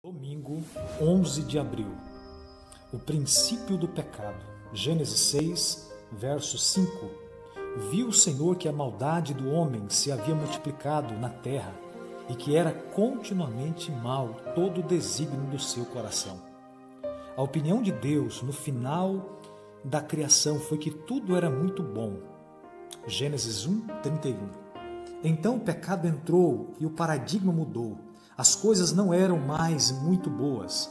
Domingo, 11 de abril. O princípio do pecado. Gênesis 6, verso 5. Viu o Senhor que a maldade do homem se havia multiplicado na terra e que era continuamente mal todo o desígnio do seu coração. A opinião de Deus no final da criação foi que tudo era muito bom. Gênesis 1, 31. Então o pecado entrou e o paradigma mudou as coisas não eram mais muito boas.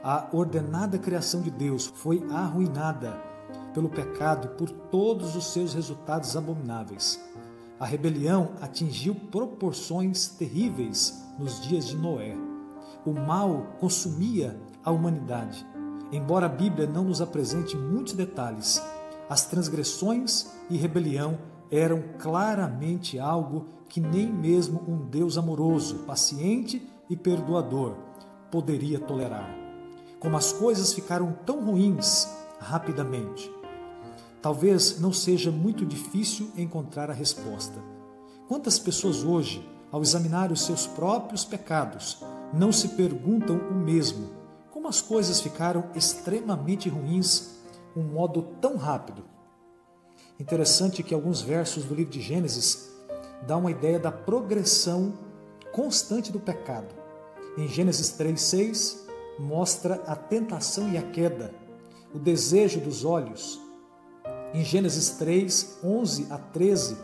A ordenada criação de Deus foi arruinada pelo pecado e por todos os seus resultados abomináveis. A rebelião atingiu proporções terríveis nos dias de Noé. O mal consumia a humanidade. Embora a Bíblia não nos apresente muitos detalhes, as transgressões e rebelião eram claramente algo que nem mesmo um Deus amoroso, paciente e perdoador poderia tolerar. Como as coisas ficaram tão ruins rapidamente. Talvez não seja muito difícil encontrar a resposta. Quantas pessoas hoje, ao examinar os seus próprios pecados, não se perguntam o mesmo: como as coisas ficaram extremamente ruins um modo tão rápido? Interessante que alguns versos do livro de Gênesis dão uma ideia da progressão constante do pecado. Em Gênesis 3:6 mostra a tentação e a queda, o desejo dos olhos. Em Gênesis 3, 11 a 13,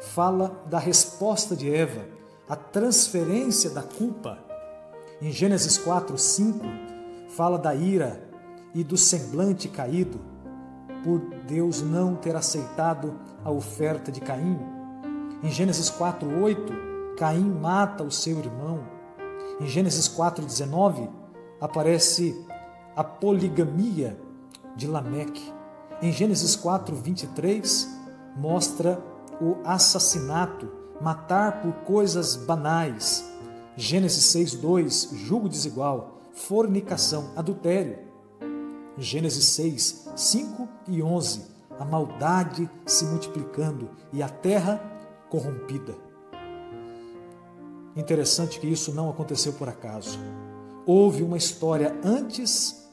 fala da resposta de Eva, a transferência da culpa. Em Gênesis 4, 5, fala da ira e do semblante caído por Deus não ter aceitado a oferta de Caim. Em Gênesis 4:8, Caim mata o seu irmão. Em Gênesis 4:19 aparece a poligamia de Lameque. Em Gênesis 4:23 mostra o assassinato, matar por coisas banais. Gênesis 6:2, julgo desigual, fornicação, adultério. Gênesis 6, 5 e 11, a maldade se multiplicando e a terra corrompida. Interessante que isso não aconteceu por acaso. Houve uma história antes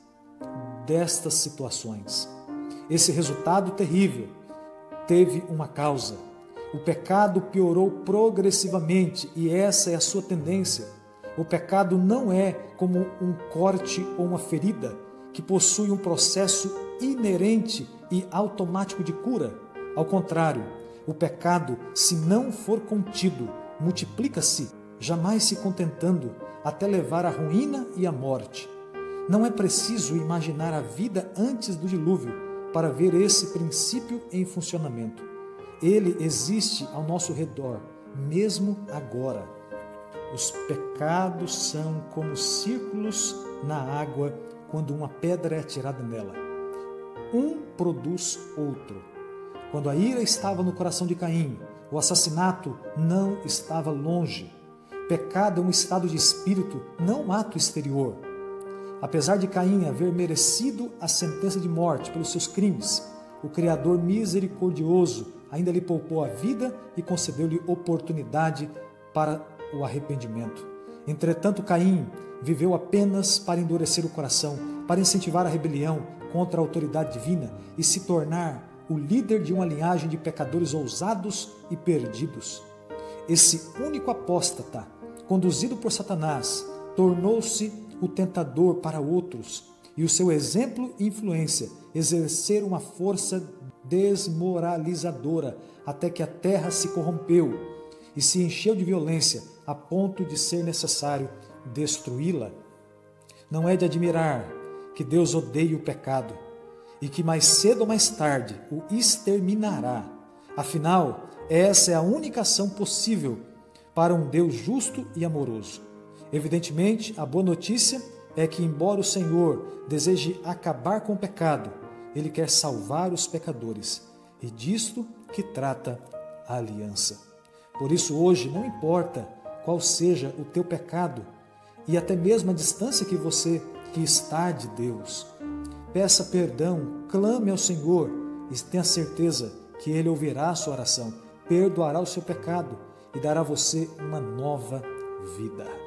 destas situações. Esse resultado terrível teve uma causa. O pecado piorou progressivamente e essa é a sua tendência. O pecado não é como um corte ou uma ferida que possui um processo inerente e automático de cura. Ao contrário, o pecado, se não for contido, multiplica-se, jamais se contentando, até levar à ruína e à morte. Não é preciso imaginar a vida antes do dilúvio para ver esse princípio em funcionamento. Ele existe ao nosso redor, mesmo agora. Os pecados são como círculos na água quando uma pedra é atirada nela. Um produz outro. Quando a ira estava no coração de Caim, o assassinato não estava longe. Pecado é um estado de espírito, não um ato exterior. Apesar de Caim haver merecido a sentença de morte pelos seus crimes, o Criador misericordioso ainda lhe poupou a vida e concedeu-lhe oportunidade para o arrependimento. Entretanto, Caim viveu apenas para endurecer o coração, para incentivar a rebelião contra a autoridade divina e se tornar o líder de uma linhagem de pecadores ousados e perdidos. Esse único apóstata, conduzido por Satanás, tornou-se o tentador para outros e o seu exemplo e influência exerceram uma força desmoralizadora até que a terra se corrompeu e se encheu de violência a ponto de ser necessário destruí-la. Não é de admirar que Deus odeie o pecado e que mais cedo ou mais tarde o exterminará. Afinal, essa é a única ação possível para um Deus justo e amoroso. Evidentemente, a boa notícia é que, embora o Senhor deseje acabar com o pecado, ele quer salvar os pecadores, e disto que trata a aliança. Por isso, hoje, não importa qual seja o teu pecado, e até mesmo a distância que você que está de Deus. Peça perdão, clame ao Senhor e tenha certeza que Ele ouvirá a sua oração, perdoará o seu pecado e dará a você uma nova vida.